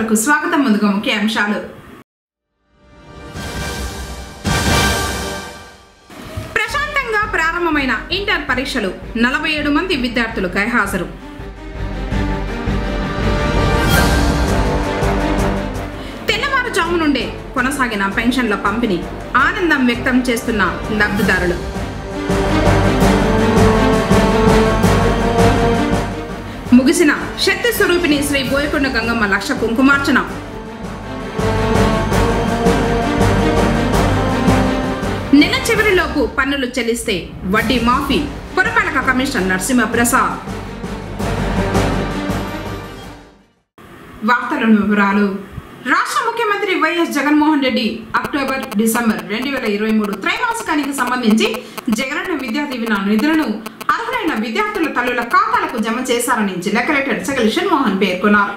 వార్తలకు స్వాగతం ముందుగా ముఖ్య అంశాలు. ప్రశాంతంగా ప్రారంభమైన ఇంటర్ పరీక్షలు నలభై ఏడు మంది విద్యార్థులు గైహాజరు తెల్లవారుజాము నుండే కొనసాగిన పెన్షన్ల పంపిణీ ఆనందం వ్యక్తం చేస్తున్న లబ్ధిదారులు. ముగిసిన శక్తి స్వరూపిణి శ్రీ బోయకొండ గంగమ్మ లక్ష కుంకుమార్చన. నెల చివరిలోపు పన్నులు చెల్లిస్తే వడ్డీ మాఫీ పురపాలక కమిషనర్ నరసింహ ప్రసాద్ వార్తలను వివరాలు. రాష్ట్ర ముఖ్యమంత్రి YS Jaganmohan Reddy October December రెండు వేల ఇరవై మూడు త్రైమాసికానికి సంబంధించి జగనన్న విద్యా దీవెన నిధులను అర్హులైన విద్యార్థుల తల్లుల ఖాతాలకు జమ చేశారని జిల్లా కలెక్టర్ సగలి మోహన్ పేర్కొన్నారు.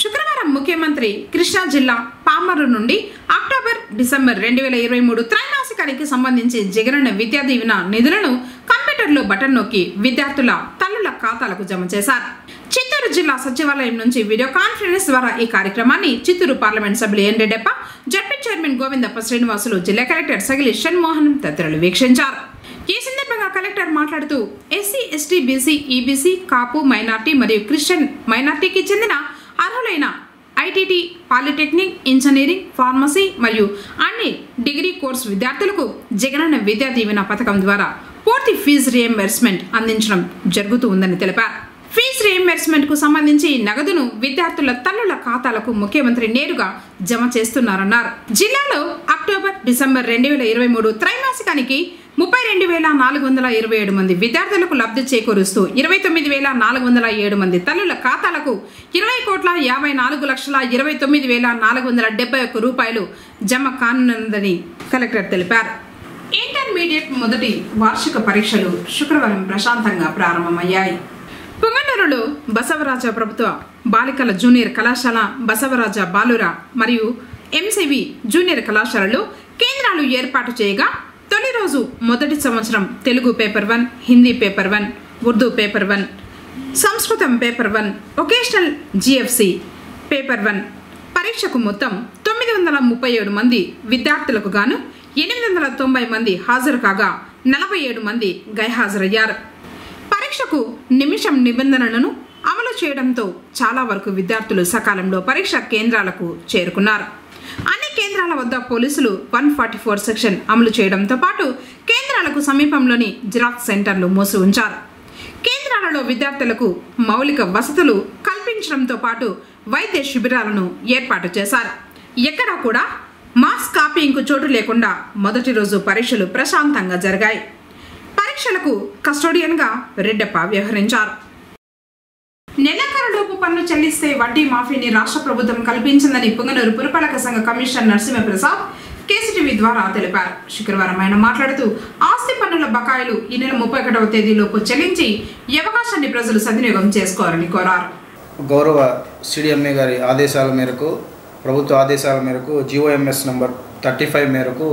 శుక్రవారం ముఖ్యమంత్రి కృష్ణా జిల్లా పామరు నుండి అక్టోబర్ డిసెంబర్ రెండు వేల ఇరవై మూడు త్రైమాసికానికి సంబంధించి జగనన్న విద్యా దీవెన నిధులను కంప్యూటర్లో బటన్ నొక్కి విద్యార్థుల తల్లుల ఖాతాలకు జమ చేశారు. చిత్తూరు జిల్లా సచివాలయం నుంచి వీడియో కాన్ఫరెన్స్ ద్వారా ఈ కార్యక్రమాన్ని చిత్తూరు పార్లమెంట్ సభ్యులు N Reddappa ZP chairman Govindappa Srinivasulu జిల్లా కలెక్టర్ సగిలి షణ్మోహన్ తదితరులు వీక్షించారు. కలెక్టర్ మాట్లాడుతూ SC ST BC EBC Kapu minority మరియు క్రిస్టియన్ మైనార్టీకి చెందిన అర్హులైన ఐటీటీ పాలిటెక్నిక్ ఇంజనీరింగ్ ఫార్మసీ మరియు అన్ని డిగ్రీ కోర్సు విద్యార్థులకు జగనన్న విద్యా దీవెన పథకం ద్వారా పూర్తి ఫీజు రియంబర్స్మెంట్ అందించడం జరుగుతూ ఉందని తెలిపారు. ఫీజు రియంబర్స్మెంట్కు సంబంధించి నగదును విద్యార్థుల తల్లుల ఖాతాలకు ముఖ్యమంత్రి నేరుగా జమ చేస్తున్నారన్నారు. జిల్లాలో అక్టోబర్ డిసెంబర్ రెండు వేల ఇరవై మూడు త్రైమాసికానికి ముప్పై రెండు వేల నాలుగు వందల ఇరవై ఏడు మంది విద్యార్థులకు లబ్ధి చేకూరుస్తూ ఇరవై తొమ్మిది వేల నాలుగు వందల ఏడు మంది తల్లుల ఖాతాలకు ఇరవై కోట్ల యాభై నాలుగు లక్షల ఇరవై తొమ్మిది వేల నాలుగు వందల డెబ్బై ఒక్క రూపాయలు జమ కానున్నదని కలెక్టర్ తెలిపారు. ఇంటర్మీడియట్ మొదటి వార్షిక పరీక్షలు శుక్రవారం ప్రశాంతంగా ప్రారంభమయ్యాయి. పుంగనూరులో బసవరాజ ప్రభుత్వ బాలికల జూనియర్ కళాశాల బసవరాజ బాలుర మరియు ఎంసీవి జూనియర్ కళాశాలలో కేంద్రాలు ఏర్పాటు చేయగా తొలి రోజు మొదటి సంవత్సరం Telugu paper one Hindi paper one Urdu paper one సంస్కృతం paper one vocational GFC paper one. పరీక్షకు మొత్తం తొమ్మిది వందల ముప్పై ఏడు మంది విద్యార్థులకు గాను ఎనిమిది వందల తొంభై మంది హాజరు కాగా నలభై ఏడు మంది గైహాజరయ్యారు. పరీక్షకు నిమిషం నిబంధనలను అమలు చేయడంతో చాలా వరకు విద్యార్థులు సకాలంలో పరీక్ష కేంద్రాలకు చేరుకున్నారు. అన్ని కేంద్రాల వద్ద పోలీసులు వన్ ఫార్టీ ఫోర్ సెక్షన్ అమలు చేయడంతో పాటు కేంద్రాలకు సమీపంలోని జిరాక్స్ సెంటర్లు మూసి ఉంచారు. కేంద్రాలలో విద్యార్థులకు మౌలిక వసతులు కల్పించడంతో పాటు వైద్య శిబిరాలను ఏర్పాటు చేశారు. ఎక్కడా కూడా మాస్ కాపీయింగ్కు చోటు లేకుండా మొదటి రోజు పరీక్షలు ప్రశాంతంగా జరిగాయి. పరీక్షలకు కస్టోడియన్గా రెడ్డప్ప వ్యవహరించారు. నెలాఖరులోపు పన్ను చెల్లిస్తే వడ్డీ మాఫీని రాష్ట్ర ప్రభుత్వం కల్పించిందని పుంగనూరు పురపాలక సంఘ కమిషనర్ నరసింహప్రసాద్ కేసీటీవీ ద్వారా తెలిపారు. శుక్రవారం ఆయన మాట్లాడుతూ ఆస్తి పన్నుల బకాయిలు ఈ నెల ముప్పై ఒకటవ తేదీలోపు చెల్లించి ఈ అవకాశాన్ని ప్రజలు సద్వినియోగం చేసుకోవాలని కోరారు. గౌరవ సిడిఎంఏ గారి ఆదేశాల మేరకు ప్రభుత్వ ఆదేశాల మేరకు జిఓఎంఎస్ నంబర్ థర్టీ ఫైవ్ మేరకు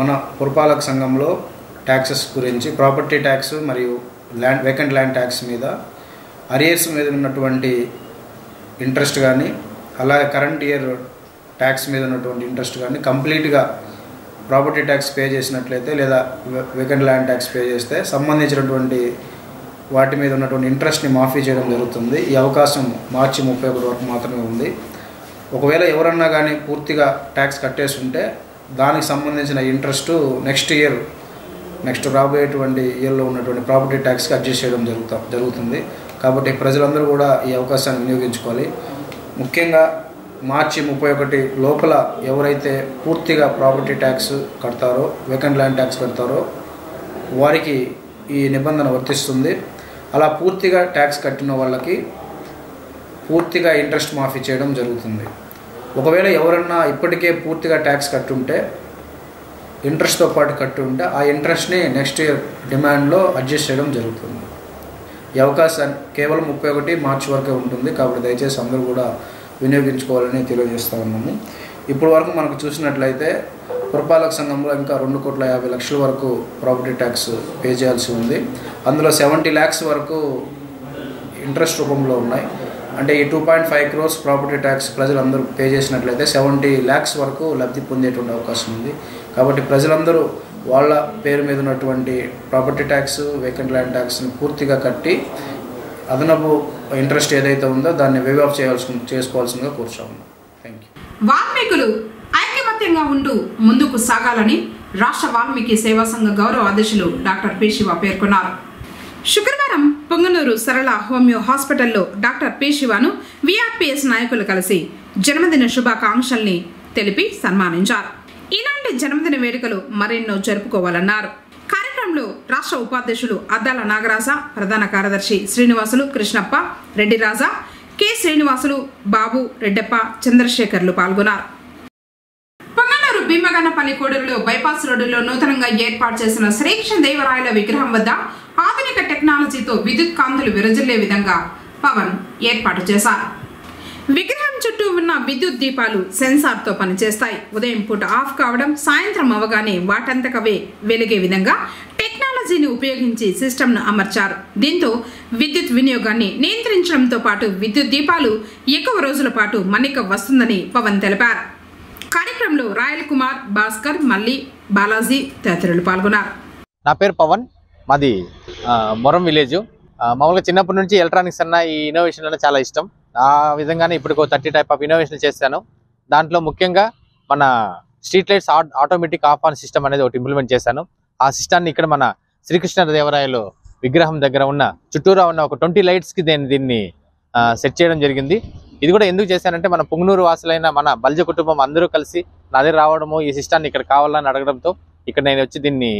మన పురపాలక సంఘంలో ట్యాక్సెస్ గురించి ప్రాపర్టీ ట్యాక్స్ మరియు ల్యాండ్ వేకెంట్ ల్యాండ్ ట్యాక్స్ మీద అరియర్స్ మీద ఉన్నటువంటి ఇంట్రెస్ట్ కానీ అలాగే కరెంట్ ఇయర్ ట్యాక్స్ మీద ఉన్నటువంటి ఇంట్రెస్ట్ కానీ కంప్లీట్గా ప్రాపర్టీ ట్యాక్స్ పే చేసినట్లయితే లేదా వేకెంట్ ల్యాండ్ ట్యాక్స్ పే చేస్తే సంబంధించినటువంటి వాటి మీద ఉన్నటువంటి ఇంట్రెస్ట్ని మాఫీ చేయడం జరుగుతుంది. ఈ అవకాశం మార్చి ముప్పై ఒకటి వరకు మాత్రమే ఉంది. ఒకవేళ ఎవరన్నా కానీ పూర్తిగా ట్యాక్స్ కట్టేసి ఉంటే దానికి సంబంధించిన ఇంట్రెస్ట్ నెక్స్ట్ ఇయర్ నెక్స్ట్ రాబోయేటువంటి ఇయర్లో ఉన్నటువంటి ప్రాపర్టీ ట్యాక్స్కి అడ్జస్ట్ చేయడం జరుగుతా జరుగుతుంది. కాబట్టి ప్రజలందరూ కూడా ఈ అవకాశాన్ని వినియోగించుకోవాలి. ముఖ్యంగా మార్చి ముప్పై ఒకటి లోపల ఎవరైతే పూర్తిగా ప్రాపర్టీ ట్యాక్స్ కడతారో వేకెంట్ ల్యాండ్ ట్యాక్స్ కడతారో వారికి ఈ నిబంధన వర్తిస్తుంది. అలా పూర్తిగా ట్యాక్స్ కట్టిన వాళ్ళకి పూర్తిగా ఇంట్రెస్ట్ మాఫీ చేయడం జరుగుతుంది. ఒకవేళ ఎవరన్నా ఇప్పటికే పూర్తిగా ట్యాక్స్ కట్టుంటే ఇంట్రెస్ట్తో పాటు కట్టి ఉంటే ఆ ఇంట్రెస్ట్ని నెక్స్ట్ ఇయర్ డిమాండ్లో అడ్జస్ట్ చేయడం జరుగుతుంది. ఈ అవకాశాన్ని కేవలం ముప్పై ఒకటి మార్చి వరకే ఉంటుంది. కాబట్టి దయచేసి అందరూ కూడా వినియోగించుకోవాలని తెలియజేస్తూ ఉన్నాము. ఇప్పుడు వరకు మనకు చూసినట్లయితే పురపాలక సంఘంలో ఇంకా రెండు కోట్ల యాభై లక్షల వరకు ప్రాపర్టీ ట్యాక్స్ పే చేయాల్సి ఉంది. అందులో సెవెంటీ ల్యాక్స్ వరకు ఇంట్రెస్ట్ రూపంలో ఉన్నాయి. అంటే ఈ two point five crores property tax ప్రజలందరూ పే చేసినట్లయితే సెవెంటీ ల్యాక్స్ వరకు లబ్ధి పొందేటువంటి అవకాశం ఉంది. కాబట్టి ప్రజలందరూ వాళ్ళ పేరు మీద ఉన్నటువంటి ప్రాపర్టీ ట్యాక్స్ వేకెంట్ ల్యాండ్ ట్యాక్స్ని పూర్తిగా కట్టి అదనపు ఇంట్రెస్ట్ ఏదైతే ఉందో దాన్ని వేవ్ ఆఫ్ చేయాల్సి చేసుకోవాల్సిందిగా కూర్చోన్నాం. థ్యాంక్ యూ వాల్మీకులు ఐక్యమత్యంగా ఉంటూ ముందుకు సాగాలని రాష్ట్ర వాల్మీకి సేవా సంఘ గౌరవ అధ్యక్షులు డాక్టర్ పి శివ పేర్కొన్నారు. శుక్రవారం పొంగనూరు సరళ హోమియో హాస్పిటల్లో డాక్టర్ పి శివను విఆర్పిఎస్ నాయకులు కలిసి జన్మదిన శుభాకాంక్షల్ని తెలిపి సన్మానించారు. ఇలాంటి జన్మదిన వేడుకలు మరెన్నో జరుపుకోవాలన్నారు. కార్యక్రమంలో రాష్ట్ర ఉపాధ్యక్షులు అద్దాల నాగరాజ ప్రధాన కార్యదర్శి శ్రీనివాసులు కృష్ణప్ప రెడ్డిరాజా కె శ్రీనివాసులు బాబు రెడ్డప్ప చంద్రశేఖర్లు పాల్గొన్నారు. పొంగనూరు భీమగన్నపల్లి కోడూరులో బైపాస్ రోడ్డులో నూతనంగా ఏర్పాటు చేసిన శ్రీకృష్ణ దేవరాయల విగ్రహం వద్ద ఆధునిక టెక్నాలజీతో విద్యుత్ కాంతులు విరజిల్లే విధంగా పవన్ ఏర్పాటు చేశారు. విగ్రహం చుట్టూ ఉన్న విద్యుత్ దీపాలు సెన్సార్తో పనిచేస్తాయి. ఉదయం పూట ఆఫ్ కావడం సాయంత్రం అవగానే వాటంతకవే వెలిగే విధంగా టెక్నాలజీని ఉపయోగించి సిస్టమ్ను అమర్చారు. దీంతో విద్యుత్ వినియోగాన్ని నియంత్రించడంతో పాటు విద్యుత్ దీపాలు ఎక్కువ రోజుల పాటు మన్నిక వస్తుందని పవన్ తెలిపారు. కార్యక్రమంలో రాయల్ కుమార్ భాస్కర్ మల్లి బాలాజీ తదితరులు పాల్గొన్నారు. నా పేరు పవన్. మాది మొరం విలేజ్. మామూలుగా చిన్నప్పటి నుంచి ఎలక్ట్రానిక్స్ అన్న ఈ ఇన్నోవేషన్ అన్న చాలా ఇష్టం. ఆ విధంగానే ఇప్పుడు థర్టీ టైప్ ఆఫ్ ఇన్నోవేషన్ చేశాను. దాంట్లో ముఖ్యంగా మన street lights automatic off on system అనేది ఒకటి ఇంప్లిమెంట్ చేశాను. ఆ సిస్టాన్ని ఇక్కడ మన శ్రీకృష్ణదేవరాయలు విగ్రహం దగ్గర ఉన్న చుట్టూరా ఉన్న ఒక ట్వంటీ లైట్స్కి నేను దీన్ని సెట్ చేయడం జరిగింది. ఇది కూడా ఎందుకు చేశానంటే మన పుంగనూరు వాసులైన మన బల్జ కుటుంబం అందరూ కలిసి నా దగ్గర రావడము ఈ సిస్టాన్ని ఇక్కడ కావాలని అడగడంతో ఇక్కడ నేను వచ్చి దీన్ని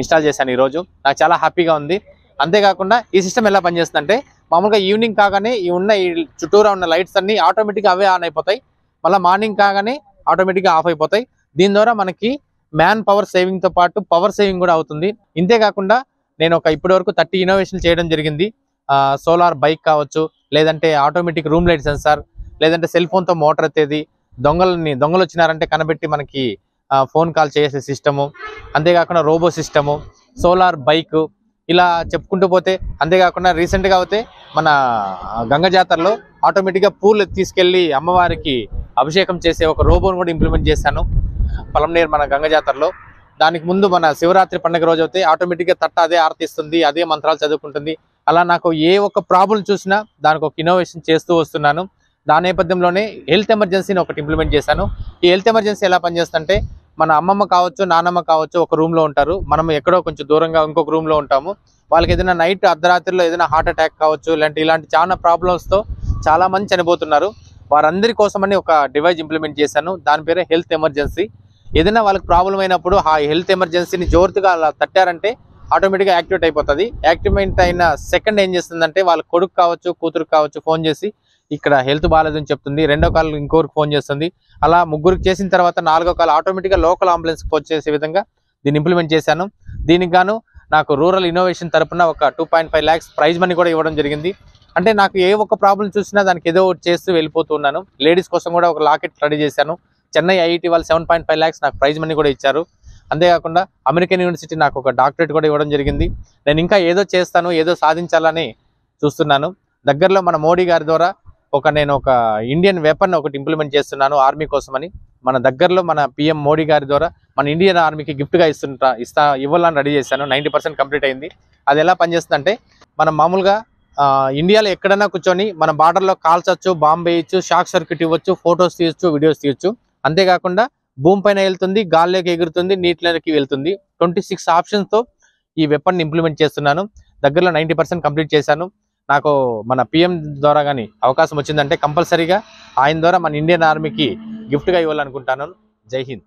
ఇన్స్టాల్ చేశాను ఈరోజు. నాకు చాలా హ్యాపీగా ఉంది. అంతేకాకుండా ఈ సిస్టమ్ ఎలా పనిచేస్తుందంటే మామూలుగా ఈవినింగ్ కాగానే ఈ ఉన్న ఈ చుట్టూరా ఉన్న లైట్స్ అన్ని ఆటోమేటిక్గా అవే ఆన్ అయిపోతాయి. మళ్ళీ మార్నింగ్ కాగానే ఆటోమేటిక్గా ఆఫ్ అయిపోతాయి. దీని ద్వారా మనకి మ్యాన్ పవర్ సేవింగ్తో పాటు పవర్ సేవింగ్ కూడా అవుతుంది. ఇంతేకాకుండా నేను ఒక ఇప్పటి వరకు థర్టీ ఇన్నోవేషన్ చేయడం జరిగింది. సోలార్ బైక్ కావచ్చు లేదంటే ఆటోమేటిక్ రూమ్ లైట్ సెన్సార్ లేదంటే సెల్ ఫోన్తో మోటార్ ఎత్తేది దొంగలని దొంగలు వచ్చినారంటే కనబెట్టి మనకి ఫోన్ కాల్ చేసే సిస్టము అంతేకాకుండా రోబో సిస్టము సోలార్ బైక్ ఇలా చెప్పుకుంటూ పోతే అంతేకాకుండా రీసెంట్గా అయితే మన గంగ జాతరలో ఆటోమేటిక్గా పూలు తీసుకెళ్ళి అమ్మవారికి అభిషేకం చేసే ఒక రోబోను కూడా ఇంప్లిమెంట్ చేశాను. పొలంనేరు మన గంగ జాతరలో. దానికి ముందు మన శివరాత్రి పండుగ రోజు అయితే ఆటోమేటిక్గా తట్ట అదే ఆర్తిస్తుంది అదే మంత్రాలు చదువుకుంటుంది. అలా నాకు ఏ ఒక్క ప్రాబ్లం చూసినా దానికి ఒక ఇన్నోవేషన్ చేస్తూ వస్తున్నాను. దాని నేపథ్యంలోనే హెల్త్ ఎమర్జెన్సీని ఒకటి ఇంప్లిమెంట్ చేశాను. ఈ హెల్త్ ఎమర్జెన్సీ ఎలా పనిచేస్తుందంటే మన అమ్మమ్మ కావచ్చు నానమ్మ కావచ్చు ఒక రూమ్లో ఉంటారు. మనం ఎక్కడో కొంచెం దూరంగా ఇంకొక రూమ్లో ఉంటాము. వాళ్ళకి ఏదైనా నైట్ అర్ధరాత్రిలో ఏదైనా హార్ట్ అటాక్ కావచ్చు ఇలాంటి ఇలాంటి చాలా ప్రాబ్లమ్స్తో చాలామంది చనిపోతున్నారు. వారందరి కోసమని ఒక డివైజ్ ఇంప్లిమెంట్ చేశాను. దాని పేరే హెల్త్ ఎమర్జెన్సీ ఏదైనా వాళ్ళకి ప్రాబ్లం అయినప్పుడు ఆ హెల్త్ ఎమర్జెన్సీని జోరుగా అలా తట్టారంటే ఆటోమేటిక్గా యాక్టివేట్ అయిపోతుంది. యాక్టివేట్ అయిన సెకండ్ ఏం చేస్తుందంటే వాళ్ళ కొడుకు కావచ్చు కూతురు కావచ్చు ఫోన్ చేసి ఇక్కడ హెల్త్ బాగాలేదని చెప్తుంది. రెండో కాల్ ఇంకోరికి ఫోన్ చేస్తుంది. అలా ముగ్గురికి చేసిన తర్వాత నాలుగో కాల్ ఆటోమేటిక్గా లోకల్ అంబులెన్స్కి ఫోన్ చేసే విధంగా దీన్ని ఇంప్లిమెంట్ చేశాను. దీనికి గాను నాకు రూరల్ ఇన్నోవేషన్ తరపున ఒక two point five lakhs prize money కూడా ఇవ్వడం జరిగింది. అంటే నాకు ఏ ఒక్క ప్రాబ్లం చూసినా దానికి ఏదో ఒకటి చేస్తూ వెళ్ళిపోతూ ఉన్నాను. లేడీస్ కోసం కూడా ఒక లాకెట్ రెడీ చేశాను. చెన్నై ఐఐటి వాళ్ళు సెవెన్ పాయింట్ ఫైవ్ ల్యాక్స్ నాకు ప్రైజ్ మనీ కూడా ఇచ్చారు. అంతేకాకుండా అమెరికన్ యూనివర్సిటీ నాకు ఒక డాక్టరేట్ కూడా ఇవ్వడం జరిగింది. నేను ఇంకా ఏదో చేస్తాను ఏదో సాధించాలని చూస్తున్నాను. దగ్గరలో మన మోడీ గారి ద్వారా ఒక నేను ఒక ఇండియన్ వెపన్ ఒకటి ఇంప్లిమెంట్ చేస్తున్నాను ఆర్మీ కోసమని. మన దగ్గరలో మన పిఎం మోడీ గారి ద్వారా మన ఇండియన్ ఆర్మీకి గిఫ్ట్గా ఇస్తుంటా ఇస్తా ఇవ్వాలని రెడీ చేశాను. నైంటీ పర్సెంట్ కంప్లీట్ అయింది. అది ఎలా పనిచేస్తుందంటే మనం మామూలుగా ఇండియాలో ఎక్కడైనా కూర్చొని మన బార్డర్లో కాల్చొచ్చు బాంబు వేయచ్చు షాక్ సర్క్యూట్ ఇవ్వచ్చు ఫొటోస్ తీయొచ్చు వీడియోస్ తీయొచ్చు. అంతేకాకుండా భూమి పైన వెళ్తుంది గాల్లోకి ఎగురుతుంది నీటిలోకి వెళ్తుంది. ట్వంటీ సిక్స్ ఆప్షన్స్తో ఈ వెపన్ ఇంప్లిమెంట్ చేస్తున్నాను. దగ్గరలో నైంటీ పర్సెంట్ కంప్లీట్ చేశాను. నాకు మన పిఎం ద్వారా కానీ అవకాశం వచ్చిందంటే కంపల్సరీగా ఆయన ద్వారా మన ఇండియన్ ఆర్మీకి గిఫ్ట్గా ఇవ్వాలనుకుంటాను. జై హింద్.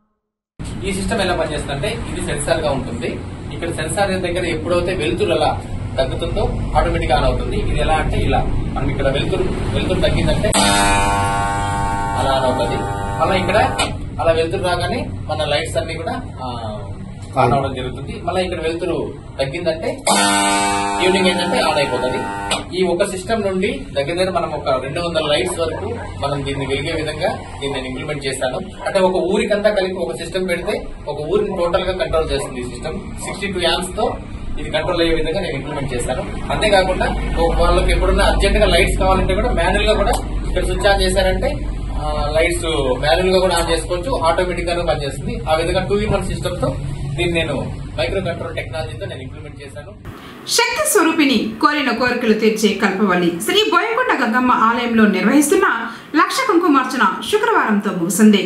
ఈ సిస్టమ్ ఎలా పనిచేస్తుందంటే ఇది సెన్సార్గా ఉంటుంది. ఇక్కడ సెన్సార్ దగ్గర ఎప్పుడైతే వెలుతురు అలా తగ్గుతుందో ఆటోమేటిక్ ఆన్ అవుతుంది. ఇది ఎలా అంటే ఇలా. మనం ఇక్కడ వెలుతురు వెలుతురు తగ్గిందంటే అలా ఆన్ అవుతుంది. అలా ఇక్కడ అలా వెలుతురు రాగానే మన లైట్స్ అన్ని కూడా ఆన్ అవడం జరుగుతుంది. మళ్ళీ ఇక్కడ వెలుతురు తగ్గిందంటే ఈవినింగ్ ఏంటంటే ఆన్ అయిపోతుంది. ఈ ఒక సిస్టమ్ నుండి దగ్గర దగ్గర మనం ఒక రెండు వందల లైట్స్ వరకు మనం దీన్ని వెలిగే విధంగా దీన్ని నేను ఇంప్లిమెంట్ చేశాను. అంటే ఒక ఊరికంతా కలిపి ఒక సిస్టమ్ పెడితే ఒక ఊరిని టోటల్గా కంట్రోల్ చేస్తుంది ఈ సిస్టమ్. సిక్స్టీ టూ యామ్స్తో ఇది కంట్రోల్ అయ్యే విధంగా నేను ఇంప్లిమెంట్ చేస్తాను అంతేకాకుండా వాళ్ళకి ఎప్పుడున్నా అర్జెంట్గా లైట్స్ కావాలంటే కూడా మాన్యువల్గా కూడా ఇక్కడ స్విచ్ ఆన్ చేశారంటే లైట్స్ మాన్యువల్గా కూడా ఆన్ చేసుకోవచ్చు. ఆటోమేటిక్గా పనిచేస్తుంది. ఆ విధంగా టూ ఇన్ వన్ సిస్టమ్తో దీన్ని నేను మైక్రో కంట్రోల్ టెక్నాలజీతో నేను ఇంప్లిమెంట్ చేశాను. శక్తి స్వరూపిణి కోరిన కోరికలు తీర్చే కల్పవల్లి శ్రీ బోయకొండ గంగమ్మ ఆలయంలో నిర్వహిస్తున్న లక్ష కుంకుమార్చన శుక్రవారంతో ముగిసింది.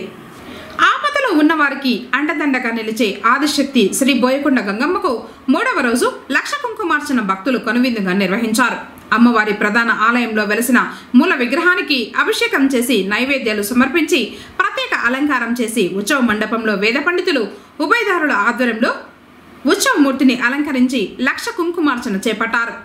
ఆపదలో ఉన్నవారికి అండదండగా నిలిచే ఆదిశక్తి శ్రీ బోయకొండ గంగమ్మకు మూడవ రోజు లక్ష కుంకుమార్చన భక్తులు కనువిందుగా నిర్వహించారు. అమ్మవారి ప్రధాన ఆలయంలో వెలసిన మూల విగ్రహానికి అభిషేకం చేసి నైవేద్యాలు సమర్పించి ప్రత్యేక అలంకారం చేసి ఉత్సవ మండపంలో వేద పండితులు ఉభయదారుల ఆధ్వర్యంలో ఉత్సవమూర్తిని అలంకరించి లక్ష కుంకుమార్చన చేపట్టారు.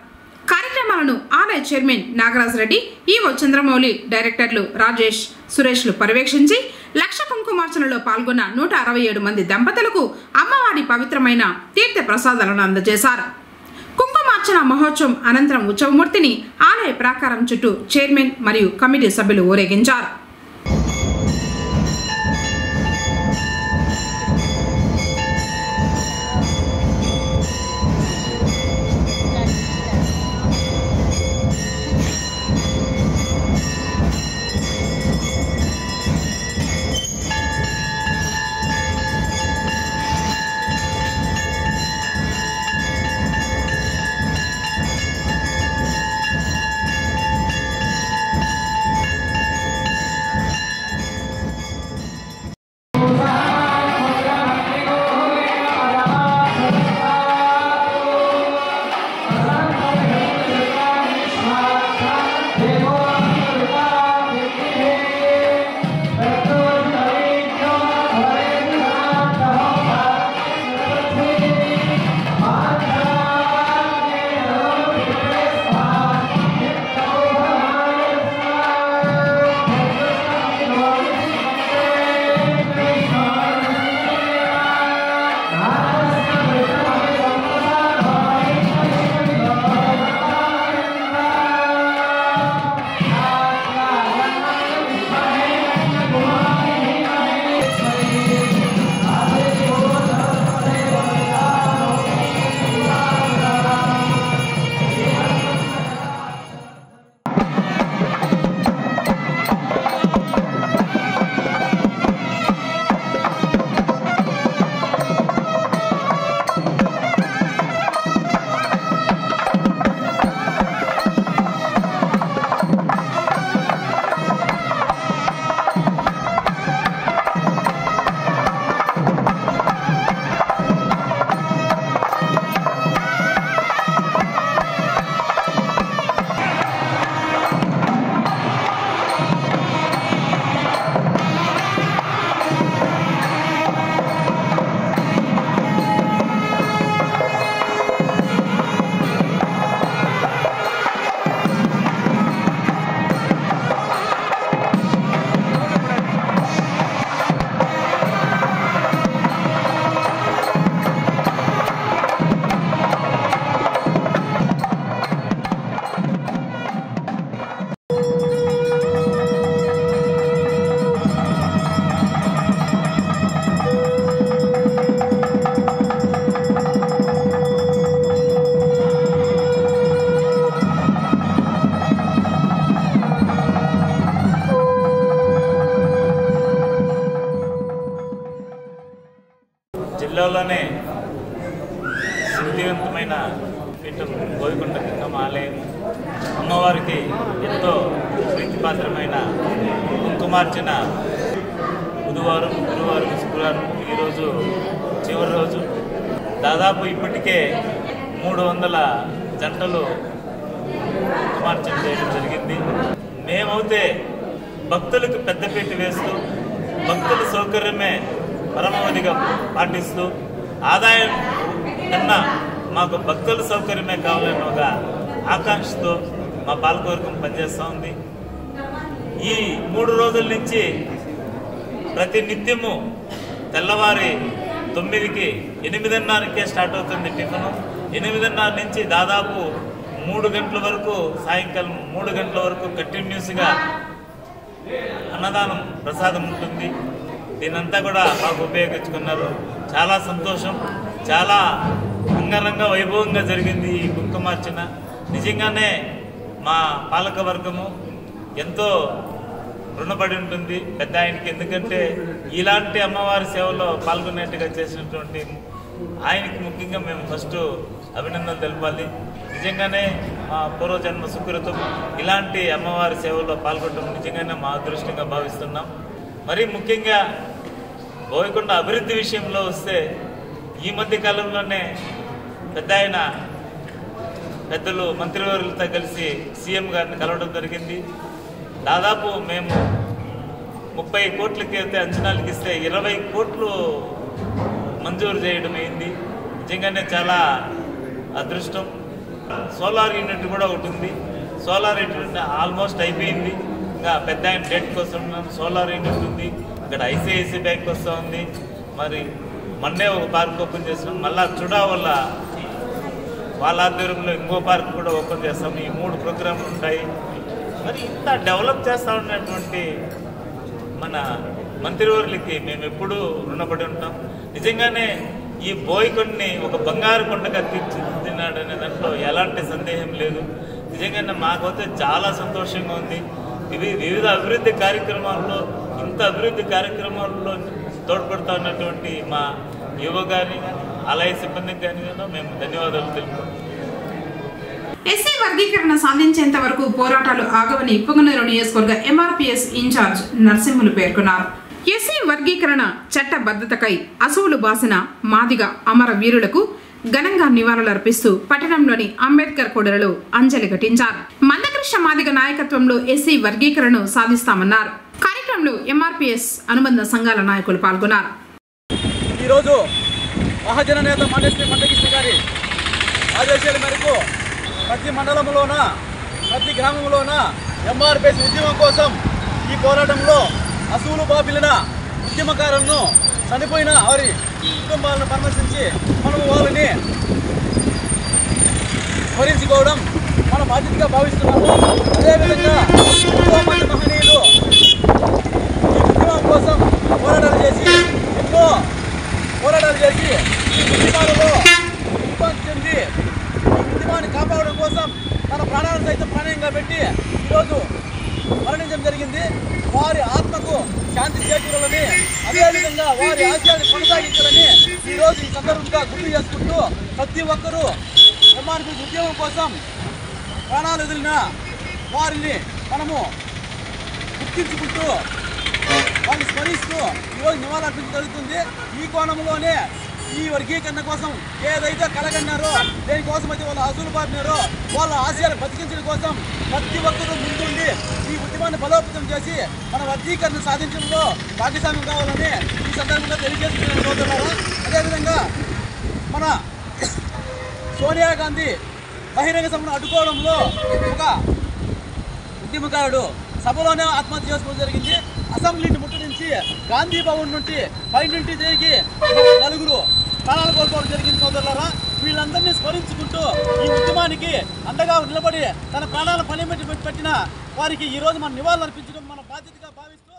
కార్యక్రమాలను ఆలయ chairman Nagaraj Reddy EO Chandramouli directors Rajesh సురేష్లు పర్యవేక్షించి లక్ష కుంకుమార్చనలో పాల్గొన్న నూట అరవై ఏడు మంది దంపతులకు అమ్మవారి పవిత్రమైన తీర్థ ప్రసాదాలను అందజేశారు. కుంకుమార్చన మహోత్సవం అనంతరం ఉత్సవమూర్తిని ఆలయ ప్రాకారం చుట్టూ చైర్మన్ మరియు కమిటీ సభ్యులు ఊరేగించారు. పాటిస్తూ భక్తుల సౌకర్యమే పరమావధిగా పాటిస్తూ ఆదాయం కన్నా మాకు భక్తుల సౌకర్యమే కావాలని ఒక ఆకాంక్షతో మా పాలకవర్గం పనిచేస్తూ ఉంది. ఈ మూడు రోజుల నుంచి ప్రతి నిత్యము తెల్లవారి తొమ్మిదికి ఎనిమిదిన్నరకే స్టార్ట్ అవుతుంది టిఫిన్. ఎనిమిదిన్నర నుంచి దాదాపు మూడు గంటల వరకు సాయంకాలం మూడు గంటల వరకు కంటిన్యూస్గా అన్నదానం ప్రసాదం ఉంటుంది. దీనంతా కూడా మాకు ఉపయోగించుకున్నారు. చాలా సంతోషం. చాలా అంగరంగ వైభవంగా జరిగింది ఈ కుంకుమార్చన. నిజంగానే మా పాలక వర్గము ఎంతో రుణపడి ఉంటుంది. పెద్ద ఆయనకి ఎందుకంటే ఇలాంటి అమ్మవారి సేవలో పాల్గొనేట్టుగా చేసినటువంటి ఆయనకి ముఖ్యంగా మేము ఫస్ట్ అభినందన తెలపాలి. నిజంగానే పూర్వజన్మ సుకృతం. ఇలాంటి అమ్మవారి సేవల్లో పాల్గొనడం నిజంగానే మా అదృష్టంగా భావిస్తున్నాం. మరీ ముఖ్యంగా బోయకొండ అభివృద్ధి విషయంలో వస్తే ఈ మధ్య కాలంలోనే పెద్ద ఆయన పెద్దలు మంత్రివర్యులతో కలిసి సీఎం గారిని కలవడం జరిగింది. దాదాపు మేము ముప్పై కోట్లకి అయితే అంచనాలకి ఇస్తే ఇరవై కోట్లు మంజూరు చేయడం అయింది నిజంగానే చాలా అదృష్టం. సోలార్ యూనిట్ కూడా ఒకటి ఉంది. సోలార్ యూనిట్ ఆల్మోస్ట్ అయిపోయింది. ఇంకా పెద్ద డెట్ కోసం సోలార్ యూనిట్ ఉంది. ఇక్కడ ఐసిఐసి బ్యాంక్ వస్తూ ఉంది. మరి మొన్నే ఒక పార్క్ ఓపెన్ చేస్తున్నాం మళ్ళా చుడా వల్ల వాళ్ళ ఆధ్వర్యంలో ఇంకో పార్క్ కూడా ఓపెన్ చేస్తాం. ఈ మూడు ప్రోగ్రాంలు ఉంటాయి. మరి ఇంత డెవలప్ చేస్తూ ఉన్నటువంటి మన మంత్రివర్లకి మేము ఎప్పుడూ రుణపడి ఉంటాం. నిజంగానే ఈ బోయ్ కొన్ని ఒక బంగారు కొండగా తీర్చిదిద్దినాడు అనే దాంట్లో ఎలాంటి సందేహం లేదు. నిజంగానే మాకైతే చాలా సంతోషంగా ఉంది. ఇవి వివిధ అభివృద్ధి కార్యక్రమాల్లో ఇంత అభివృద్ధి కార్యక్రమాల్లో తోడ్పడుతూ ఉన్నటువంటి మా యువ కానీ ఆలయ సిబ్బందికి కానీ మేము ధన్యవాదాలు తెలుపుకుంటాం ఎస్సీ వర్గీకరణ సాధించేంత వరకు పోరాటాలు ఆగవని పొంగనూరు నియోజకవర్గ ఎంఆర్పీఎస్ ఇన్ఛార్జ్ నర్సింహులు పేర్కొన్నారు. ఎస్సీ వర్గీకరణ చట్టబద్ధతకై అసువులు బాసిన మాదిగ అమర ఘనంగా ఘనంగా నివాళులర్పిస్తూ పట్టణంలోని అంబేద్కర్ కూడలలో అంజలి ఘటించారు. మందకృష్ణ మాదిగ నాయకత్వంలో ఎస్సీ వర్గీకరణను సాధిస్తామన్నారు. కార్యక్రమంలో ఎంఆర్పీఎస్ అనుబంధ సంఘాల నాయకులు పాల్గొన్నారు. ఈరోజు మహాజన నేత మండశ్రీ మండకృష్ణ గారి ఆదేశాల మేరకు ప్రతి మండలంలోన ప్రతి గ్రామంలోన ఎంఆర్పిఎస్ ఉద్యమం కోసం ఈ పోరాటంలో అసూలు బాపిలిన ఉద్యమకారులను చనిపోయిన వారి కుటుంబాలను పరామర్శించి మనము వాళ్ళని స్మరించుకోవడం మన బాధ్యతగా భావిస్తున్నాము. అదేవిధంగా ఎంతో మంది మహనీయులు ఈ ఉద్యమం కోసం పోరాటాలు చేసి ఎన్నో పోరాటాలు చేసి ఈ ఉద్యమాలలో ఉత్పత్తి చెంది ఈ ఉద్యమాన్ని కాపాడడం కోసం తన ప్రాణాలను సైతం ప్రాణంగా పెట్టి ఈరోజు మరణించడం జరిగింది. వారి ఆత్మకు శాంతి చేకూరాలని అదేవిధంగా వారి ఆశయాన్ని కొనసాగించాలని ఈరోజు ఈ సందర్భంగా గుర్తు చేసుకుంటూ ప్రతి ఒక్కరూ ఎంఆర్పీ ఉద్యోగం కోసం ప్రాణాలు వదిలిన వారిని మనము గుర్తించుకుంటూ వాళ్ళు స్మరిస్తూ ఈరోజు నివాళులర్పించడం జరుగుతుంది. ఈ కోణంలోనే ఈ వర్గీకరణ కోసం ఏదైతే కలగన్నారో దేనికోసం అయితే వాళ్ళు అసూలు పాడినారో వాళ్ళ ఆశయాలు బతికించడం కోసం ప్రతి ఒక్కరూ ముందుండి ఈ ఉద్యమాన్ని బలోపేతం చేసి మన వర్గీకరణ సాధించడంలో భాగస్వామ్యం కావాలని ఈ సందర్భంగా తెలియజేస్తున్నారు అదేవిధంగా మన సోనియా గాంధీ బహిరంగ సభను అడ్డుకోవడంలో ఒక ఉద్యమకారుడు సభలోనే ఆత్మహత్య చేసుకోవడం జరిగింది. అసెంబ్లీని ముట్టడించి గాంధీ భవన్ నుండి పై నుండి తిరిగి నలుగురు ప్రాణాలు కోల్పోవడం జరిగింది సోదరులారా. వీళ్ళందరినీ స్మరించుకుంటూ ఈ ఉద్యమానికి అండగా నిలబడి తన ప్రాణాలను పని పెట్టిన వారికి ఈ రోజు మనం నివాళులు అర్పించడం మన బాధ్యతగా భావిస్తూ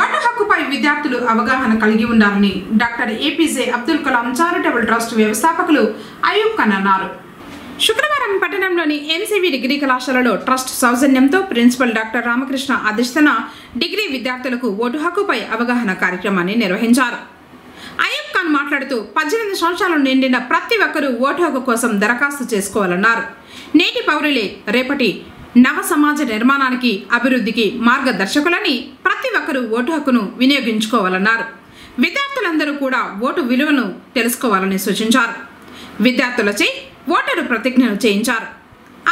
ఓటు హక్కుపై విద్యార్థులు అవగాహన కలిగి ఉండాలని doctor APJ Abdul Kalam charitable trust వ్యవస్థాపకులు అయూబ్ ఖాన్ అన్నారు. శుక్రవారం పట్టణంలోని ఎంసీవీ డిగ్రీ కళాశాలలో ట్రస్ట్ సౌజన్యంతో ప్రిన్సిపల్ డాక్టర్ రామకృష్ణ అధ్యక్షతన డిగ్రీ విద్యార్థులకు ఓటు హక్కుపై అవగాహన కార్యక్రమాన్ని నిర్వహించారు. అయూబ్ ఖాన్ మాట్లాడుతూ పద్దెనిమిది సంవత్సరాలు నిండిన ప్రతి ఒక్కరూ ఓటు హక్కు కోసం దరఖాస్తు చేసుకోవాలన్నారు. నేటి పౌరులే రేపటి నవ సమాజ నిర్మాణానికి అభివృద్ధికి మార్గదర్శకులని ప్రతి ఒక్కరూ ఓటు హక్కును వినియోగించుకోవాలన్నారు. విద్యార్థులందరూ కూడా ఓటు విలువను తెలుసుకోవాలని సూచించారు. విద్యార్థులచే ఓటరు ప్రతిజ్ఞను చేయించారు.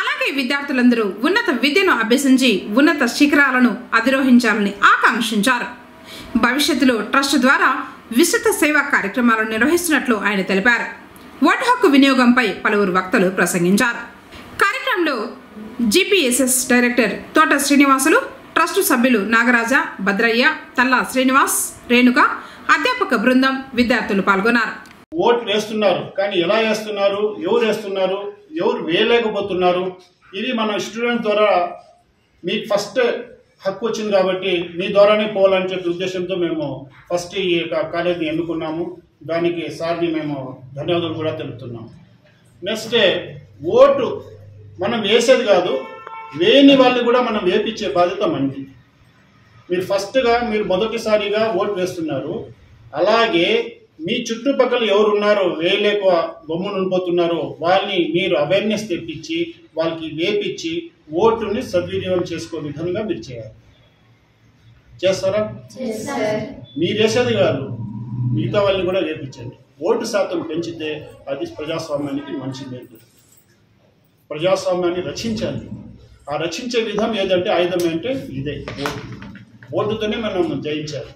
అలాగే విద్యార్థులందరూ ఉన్నత విద్యను అభ్యసించి ఉన్నత శిఖరాలను అధిరోహించాలని ఆకాంక్షించారు. భవిష్యత్తులో ట్రస్ట్ ద్వారా విస్తృత సేవా కార్యక్రమాలను నిర్వహిస్తున్నట్లు ఆయన తెలిపారు. ఓటు హక్కు వినియోగంపై పలువురు వక్తలు ప్రసంగించారు. కార్యక్రమంలో జిపిఎస్ఎస్ డైరెక్టర్ తోట శ్రీనివాసులు ట్రస్టు సభ్యులు నాగరాజ భద్రయ్య తల్లా శ్రీనివాస్ రేణుక అధ్యాపక బృందం విద్యార్థులు పాల్గొన్నారు. ఓట్లు వేస్తున్నారు కానీ ఎలా వేస్తున్నారు ఎవరు వేస్తున్నారు ఎవరు వేయలేకపోతున్నారు ఇది మన స్టూడెంట్ ద్వారా మీకు ఫస్ట్ హక్కు వచ్చింది కాబట్టి మీ ద్వారానే పోవాలని చెప్పే ఉద్దేశంతో మేము ఫస్ట్ ఈ యొక్క కాలేజీని ఎన్నుకున్నాము. దానికి సార్ని మేము ధన్యవాదాలు కూడా తెలుపుతున్నాము. నెక్స్ట్ ఓటు మనం వేసేది కాదు వేయని వాళ్ళు కూడా మనం వేపించే బాధ్యత మంది. మీరు ఫస్ట్గా మీరు మొదటిసారిగా ఓటు వేస్తున్నారు. అలాగే మీ చుట్టుపక్కల ఎవరు ఉన్నారో వేయలేక బొమ్మను ఉండిపోతున్నారో వాళ్ళని మీరు అవేర్నెస్ తెప్పించి వాళ్ళకి వేపించి ఓటుని సద్వినియోగం చేసుకో విధంగా మీరు చేయాలి. చేస్తారా? మీరు వేసేది కాదు. మిగతా వాళ్ళని కూడా వేపించండి. ఓటు శాతం పెంచితే అది ప్రజాస్వామ్యానికి మంచిది. ప్రజాస్వామ్యాన్ని రక్షించాలి ఆ రక్షించే విధం ఏదంటే ఆయుధం అంటే ఇదే. ఓటు. ఓటుతోనే మనం జయించాలి.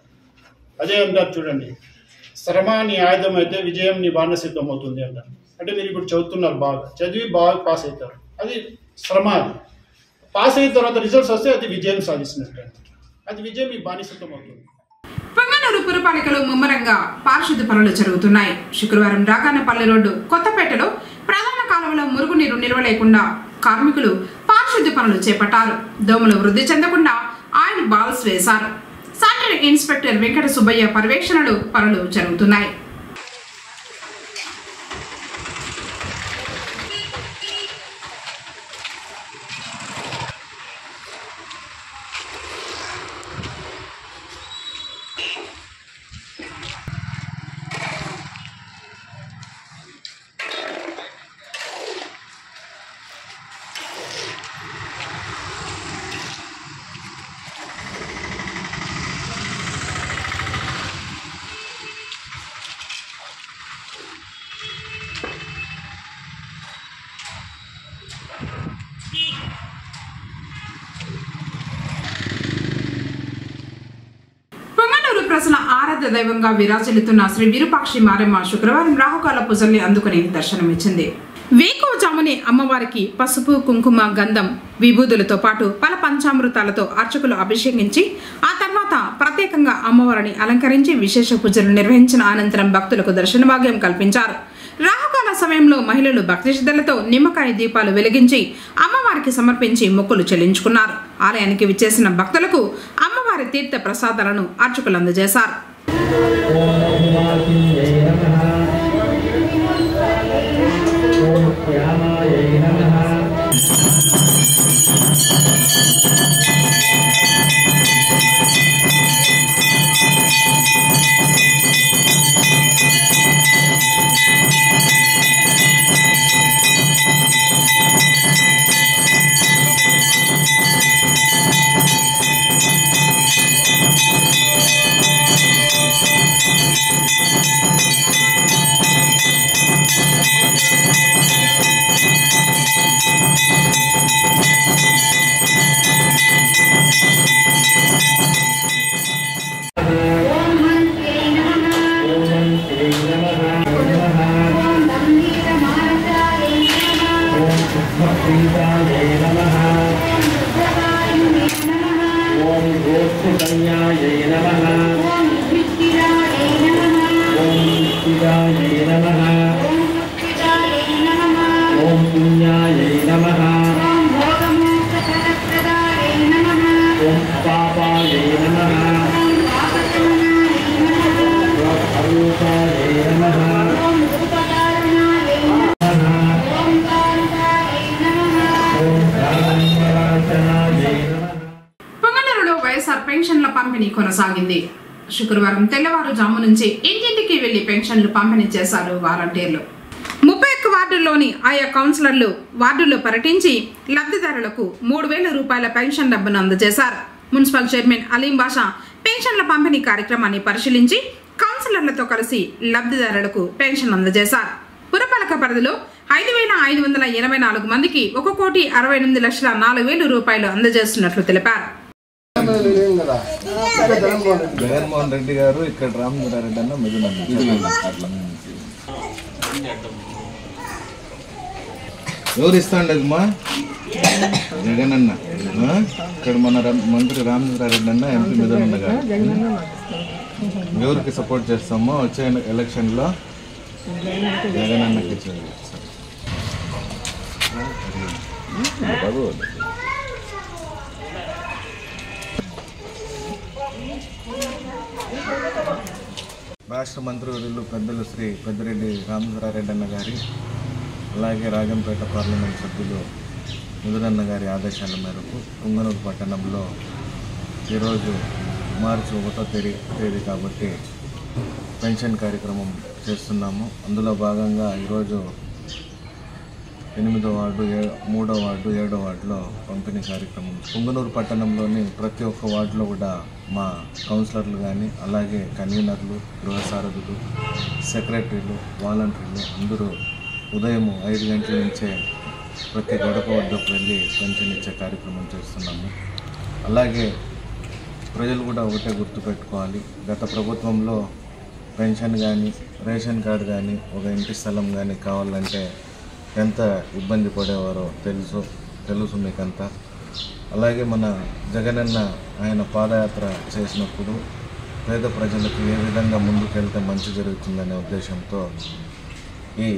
అదే అంటారు చూడండి. శ్రమ నీ ఆయుధం అయితే విజయం నీ బాణసిద్ధం అవుతుంది అంటారు. అంటే మీరు ఇప్పుడు చదువుతున్నారు బాగా. చదివి బాగా పాస్ అవుతారు. అది శ్రమ అది. పాస్ అయిన తర్వాత రిజల్ట్స్ వస్తే అది విజయం సాధిస్తున్నట్టు అది విజయం మీ బానిసత్వం అవుతుంది పొంగనూరు పురపాలికలో ముమ్మరంగా పారిశుద్ధ పనులు జరుగుతున్నాయి. శుక్రవారం రాగానపల్లి రోడ్డు కొత్తపేటలో ప్రధాన కాలువలో మురుగునీరు నిల్వ లేకుండా కార్మికులు పారిశుద్ధ పనులు చేపట్టారు. దోమలు వృద్ధి చెందకుండా ఆయన బాల్స్ వేశారు. ఇన్స్పెక్టర్ వెంకట సుబ్బయ్య పర్యవేక్షణలు పనులు జరుగుతున్నాయి. ఆరాధ్య దైవంగా విరాజిల్లుతున్న శ్రీ విరూపాక్షి మారమ్మ శుక్రవారం రాహుకాల పూజల్ని అందుకుని దర్శనమిచ్చింది. వేకోజామునే అమ్మవారికి పసుపు కుంకుమ గంధం విభూదులతో పాటు పల పంచామృతాలతో అర్చకులు అభిషేకించి ఆ తర్వాత ప్రత్యేకంగా అమ్మవారిని అలంకరించి విశేష పూజలు నిర్వహించిన అనంతరం భక్తులకు దర్శన భాగ్యం కల్పించారు. రాహుకాల సమయంలో మహిళలు భక్తి శ్రద్ధలతో నిమ్మకాయ దీపాలు వెలిగించి అమ్మవారికి సమర్పించి మొక్కులు చెల్లించుకున్నారు. ఆలయానికి విచ్చేసిన భక్తులకు అమ్మవారి తీర్థ ప్రసాదాలను అర్చకులు అందజేశారు. Oh, my God. सुकन्यायै नमः శుక్రవారం తెల్లవారుజాము నుంచి ఇంటింటికి వెళ్ళి పెన్షన్లు పంపిణీ చేశారు వాలంటీర్లు. ముప్పై ఒక్క వార్డుల్లోని ఆయా కౌన్సిలర్లు వార్డుల్లో పర్యటించి లబ్ధిదారులకు మూడు వేల రూపాయల పెన్షన్ డబ్బును అందజేశారు. మున్సిపల్ చైర్మన్ అలీం బాషా పెన్షన్ల పంపిణీ కార్యక్రమాన్ని పరిశీలించి కౌన్సిలర్లతో కలిసి లబ్ధిదారులకు పెన్షన్ అందజేశారు. పురపాలక పరిధిలో ఐదు వేల ఐదు వందల ఎనభై నాలుగు మందికి ఒక కోటి అరవై ఎనిమిది లక్షల నాలుగు వేల రూపాయలు అందజేస్తున్నట్లు తెలిపారు. జగన్మోహన్ రెడ్డి గారు ఇక్కడ రామచంద్రారెడ్డి అన్న మిథున్ అట్లా ఎవరు ఇస్తాండది మా జగన్ అన్న? ఇక్కడ మన మంత్రి రామచంద్రారెడ్డి అన్న ఎంపీ మిథున్ అన్న గారు ఎవరికి సపోర్ట్ చేస్తామో వచ్చే ఎలక్షన్లో జగన్ అన్నకి బాబు రాష్ట్ర మంత్రివర్యులు పెద్దలు శ్రీ పెద్దిరెడ్డి రామచంద్రారెడ్డి అన్న గారి అలాగే రాజంపేట పార్లమెంట్ సభ్యులు ముదురన్న గారి ఆదేశాల మేరకు పుంగనూరు పట్టణంలో ఈరోజు మార్చి ఒకటో తేదీ తేదీ కాబట్టి పెన్షన్ కార్యక్రమం చేస్తున్నాము. అందులో భాగంగా ఈరోజు ఎనిమిదో వార్డు ఏ మూడో వార్డు ఏడో వార్డులో పంపిణీ కార్యక్రమం. పుంగనూరు పట్టణంలోని ప్రతి ఒక్క వార్డులో కూడా మా కౌన్సిలర్లు కానీ అలాగే కన్వీనర్లు గృహ సారథులు సెక్రటరీలు వాలంటీర్లు అందరూ ఉదయం ఐదు గంటల నుంచే ప్రతి గడప వద్దకు వెళ్ళి పెన్షన్ ఇచ్చే కార్యక్రమం చేస్తున్నాము. అలాగే ప్రజలు కూడా ఒకటే గుర్తుపెట్టుకోవాలి గత ప్రభుత్వంలో పెన్షన్ కానీ రేషన్ కార్డు కానీ ఒక ఇంటి స్థలం కానీ కావాలంటే ఎంత ఇబ్బంది పడేవారో తెలుసు తెలుసు మీకంతా. అలాగే మన జగనన్న ఆయన పాదయాత్ర చేసినప్పుడు పేద ప్రజలకు ఏ విధంగా ముందుకెళ్తే మంచి జరుగుతుందనే ఉద్దేశంతో ఈ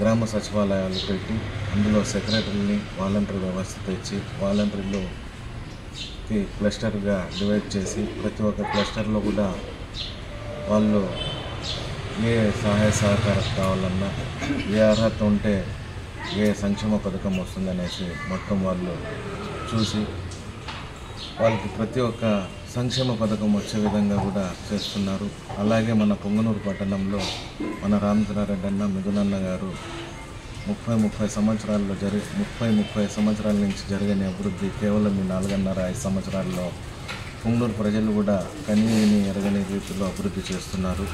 గ్రామ సచివాలయాలు పెట్టి అందులో సెక్రటరీని వాలంటీర్ వ్యవస్థ తెచ్చి వాలంటీర్లుకి క్లస్టర్గా డివైడ్ చేసి ప్రతి ఒక్క క్లస్టర్లో కూడా వాళ్ళు ఏ సహాయ సహకారం కావాలన్నా ఏ అర్హత ఉంటే ఏ సంక్షేమ పథకం వస్తుందనేసి మొత్తం వాళ్ళు చూసి వాళ్ళకి ప్రతి ఒక్క సంక్షేమ పథకం వచ్చే విధంగా కూడా చేస్తున్నారు. అలాగే మన పొంగనూరు పట్టణంలో మన రామచంద్రారెడ్డి అన్న మిథునన్న గారు ముప్పై ముప్పై సంవత్సరాల్లో జరి ముప్పై ముప్పై సంవత్సరాల నుంచి జరిగిన అభివృద్ధి కేవలం ఈ నాలుగున్నర ఐదు సంవత్సరాల్లో పొంగనూరు ప్రజలు కూడా కనీని ఎరగని రీతిలో అభివృద్ధి చేస్తున్నారు.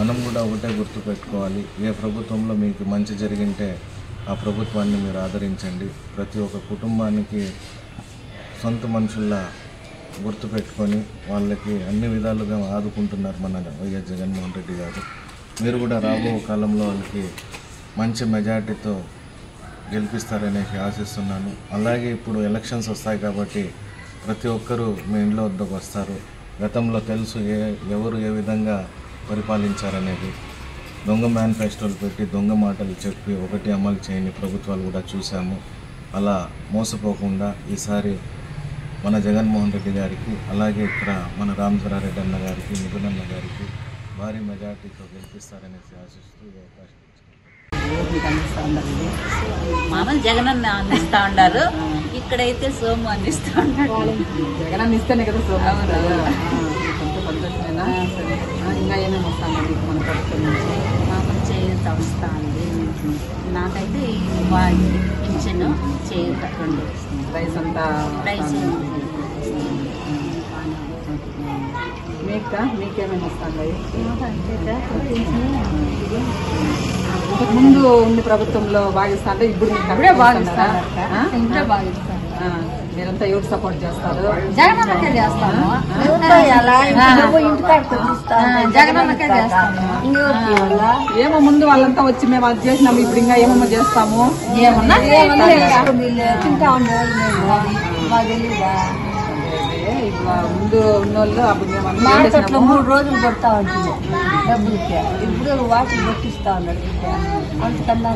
మనం కూడా ఒకటే గుర్తుపెట్టుకోవాలి ఏ ప్రభుత్వంలో మీకు మంచి జరిగింటే ఆ ప్రభుత్వాన్ని మీరు ఆదరించండి. ప్రతి ఒక్క కుటుంబానికి సొంత మనుషుల్లా గుర్తుపెట్టుకొని వాళ్ళకి అన్ని విధాలుగా ఆదుకుంటున్నారు మన వైఎస్ జగన్మోహన్ రెడ్డి గారు. మీరు కూడా రాబో కాలంలో వాళ్ళకి మంచి మెజార్టీతో గెలిపిస్తారని ఆశిస్తున్నాను. అలాగే ఇప్పుడు ఎలక్షన్స్ వస్తాయి కాబట్టి ప్రతి ఒక్కరూ మీ ఇంట్లో వద్దకు వస్తారు. గతంలో తెలుసు ఏ ఎవరు ఏ విధంగా పరిపాలించారనేది. దొంగ మేనిఫెస్టోలు పెట్టి దొంగ మాటలు చెప్పి ఒకటి అమలు చేయని ప్రభుత్వాలు కూడా చూసాము అలా మోసపోకుండా ఈసారి మన జగన్మోహన్ రెడ్డి గారికి అలాగే ఇక్కడ మన రామచంద్రారెడ్డి అన్న గారికి నిపుణన్న గారికి భారీ మెజార్టీతో గెలిపిస్తారనేసి ఆశిస్తూ ఈ అవకాశం మామూలు జగనన్న అందిస్తా ఉండారు. ఇక్కడైతే సోము అందిస్తా ఉన్నాడు జగన్ ఇస్తేనే కదా ఆ, ఇంకా ఏమేమి మన ప్రభుత్వం నుంచి? మామూలు చేయూత వస్తా ఉంది నాకైతే పింఛను చేయూత రెండు. రైస్ అంతా మీకు? మీకేమేమి వస్తాయి ముందు ఉన్న ప్రభుత్వంలో బాగా ఇస్తా అంటే ఇప్పుడు మీకు ఇప్పుడే బాగా ఇస్తున్నారా? ఇస్తారట. మీరంతా ఎవరు సపోర్ట్ చేస్తారు. జగనన్నకే జగనన్నకే ఏమో ముందు వాళ్ళంతా వచ్చి మేము అది చేసినాము ఇప్పుడు ఇంకా ఏమేమో చేస్తాము. ఏమన్నా? ఇప్పుడు ముందు ఉన్నోళ్ళు అప్పుడు. మూడు రోజులు కొడతా ఉంటుంది డబ్బులకి. ఇప్పుడు వాటిని కొట్టిస్తా ఉన్నాడు. అంతకన్నా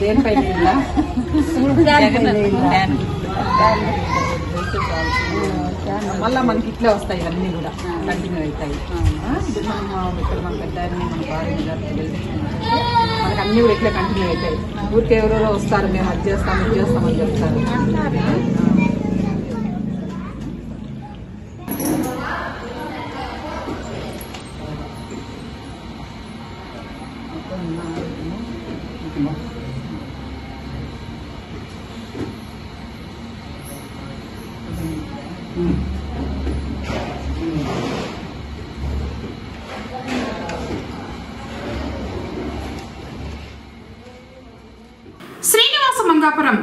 దేనిపై. మళ్ళీ మనకి ఇట్లే వస్తాయి ఇవన్నీ కూడా. కంటిన్యూ అవుతాయి. ఇప్పుడు మనం ఇక్కడ మన పెద్ద ఆయన, మన భార్య గారికి గెలిపించుకుంటే మనకి అన్ని కూడా ఇట్లే కంటిన్యూ అవుతాయి. ఊరికే ఎవరెవరో వస్తారు మేము అది చేస్తాం ఇది చేస్తామని చెప్తారు.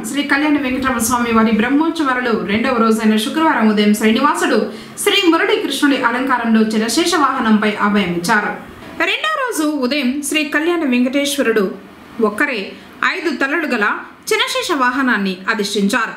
శ్రీ కళ్యాణ వెంకటరమణ స్వామి వారి బ్రహ్మోత్సవాలలో రెండవ రోజైన శుక్రవారం ఉదయం శ్రీనివాసుడు శ్రీ మురళీ కృష్ణుడి అలంకారంలో చిరశేష వాహనంపై అభయమిచ్చారు రెండవ రోజు ఉదయం శ్రీ కళ్యాణ వెంకటేశ్వరుడు ఒక్కరే ఐదు తలలు గల చినశేష వాహనాన్ని అధిష్ఠించారు.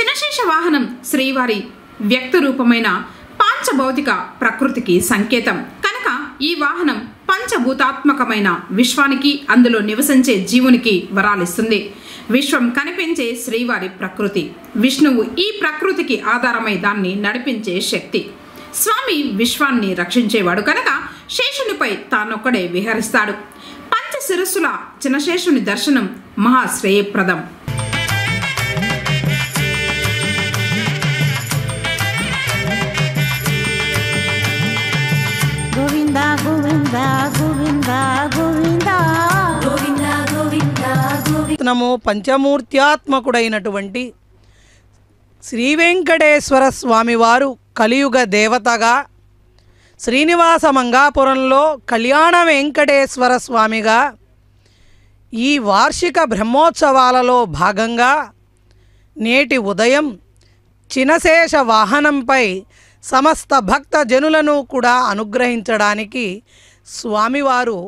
చినశేష వాహనం శ్రీవారి వ్యక్త రూపమైన పాంచభౌతిక ప్రకృతికి సంకేతం. కనుక ఈ వాహనం పంచభూతాత్మకమైన విశ్వానికి అందులో నివసించే జీవునికి వరాలిస్తుంది. విశ్వం కనిపించే శ్రీవారి ప్రకృతి. విష్ణువు ఈ ప్రకృతికి ఆధారమై దాన్ని నడిపించే శక్తి. స్వామి విశ్వాన్ని రక్షించేవాడు కనుక శేషునిపై తానొక్కడే విహరిస్తాడు. పంచ శిరస్సుల చిన్నశేషుని దర్శనం మహాశ్రేయప్రదం. గోవిందా గోవిందా గోవిందా. మనము పంచమూర్త్యాత్మకుడైనటువంటి శ్రీ వెంకటేశ్వర స్వామివారు కలియుగ దేవతగా శ్రీనివాస మంగాపురంలో కళ్యాణ వెంకటేశ్వర స్వామిగా ఈ వార్షిక బ్రహ్మోత్సవాలలో భాగంగా నేటి ఉదయం చినశేష వాహనంపై సమస్త భక్త జనులను కూడా అనుగ్రహించడానికి స్వామివారు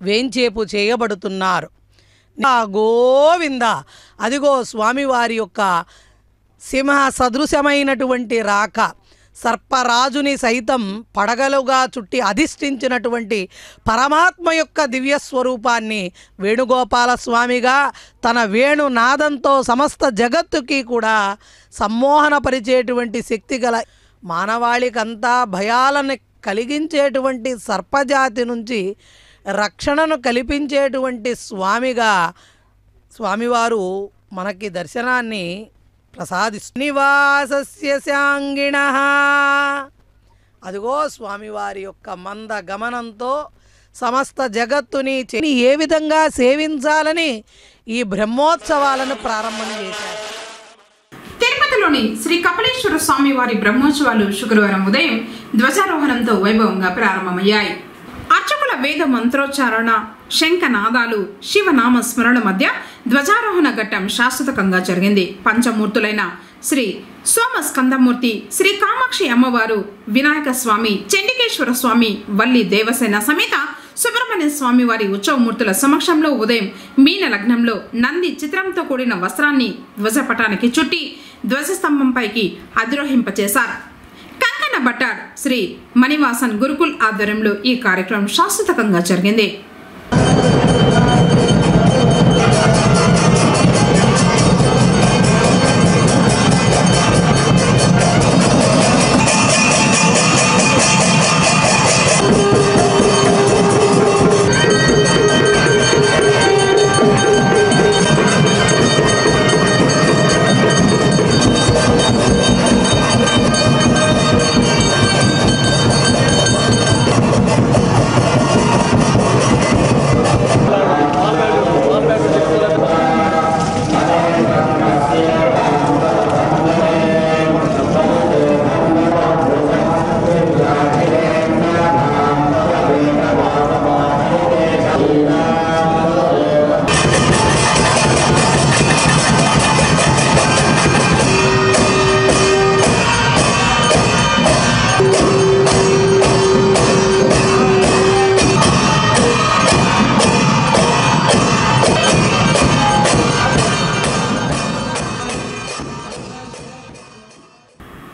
వేంచేపు చేయబడుతున్నారు. గోవింద. అదిగో స్వామివారి యొక్క సింహ సదృశమైనటువంటి రాక సర్పరాజుని సైతం పడగలుగా చుట్టి అధిష్ఠించినటువంటి పరమాత్మ యొక్క దివ్య స్వరూపాన్ని వేణుగోపాల స్వామిగా తన వేణునాదంతో సమస్త జగత్తుకి కూడా సమ్మోహనపరిచేటువంటి శక్తి గల మానవాళికంతా భయాలను కలిగించేటువంటి సర్పజాతి నుంచి రక్షణను కల్పించేటువంటి స్వామిగా స్వామివారు మనకి దర్శనాన్ని ప్రసాదిస్తు నివాసస్య శాంగిణ. అదిగో స్వామివారి యొక్క మంద గమనంతో సమస్త జగత్తుని చెని ఏ విధంగా సేవించాలని ఈ బ్రహ్మోత్సవాలను ప్రారంభం చేశారు. తిరుపతిలోని శ్రీ కపిలేశ్వర స్వామి వారి బ్రహ్మోత్సవాలు శుక్రవారం ఉదయం ధ్వజారోహణంతో వైభవంగా ప్రారంభమయ్యాయి. అర్చకుల వేద మంత్రోచ్చారణ శంఖనాదాలు శివనామ స్మరణ మధ్య ధ్వజారోహణ ఘట్టం శాశ్వతకంగా జరిగింది. పంచమూర్తులైన శ్రీ సోమ స్కందమూర్తి శ్రీ కామాక్షి అమ్మవారు వినాయక స్వామి చండికేశ్వర స్వామి వల్లి దేవసేన సమేత సుబ్రహ్మణ్య స్వామి వారి ఉత్సవమూర్తుల సమక్షంలో ఉదయం మీన లగ్నంలో నంది చిత్రంతో కూడిన వస్త్రాన్ని ధ్వజపటానికి చుట్టి ధ్వజస్తంభంపైకి అధిరోహింపచేశారు. భట్టార్ శ్రీ మణివాసన్ గురుకుల్ ఆధ్వర్యంలో ఈ కార్యక్రమం శాశ్వతకంగా జరిగింది.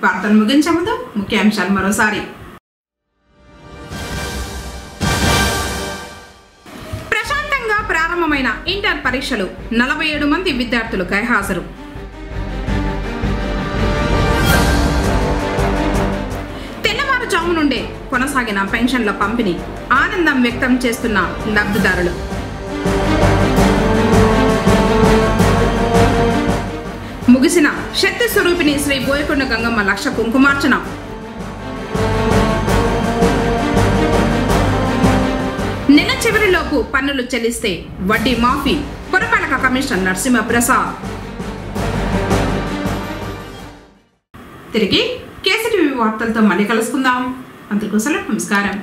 వార్తలు ముగించే ముందు ముఖ్యాంశాలు మరోసారి. ప్రశాంతంగా ప్రారంభమైన ఇంటర్ పరీక్షలు నలభై ఏడు మంది విద్యార్థులు గైహాజరు తెల్లవారుజాము నుండే కొనసాగిన పెన్షన్ల పంపిణీ ఆనందం వ్యక్తం చేస్తున్న లబ్ధిదారులు. ముగిసిన శక్తి స్వరూపిణి శ్రీ బోయకొండ గంగమ్మ లక్ష కుంకుమార్చన. నెల చివరిలోపు పన్నులు చెల్లిస్తే వడ్డీ మాఫీ పురపాలక కమిషనర్ నరసింహ ప్రసాద్ తిరిగి కేసీటీవీ వార్తలతో మళ్ళీ కలుసుకుందాం. అందుకోసం నమస్కారం.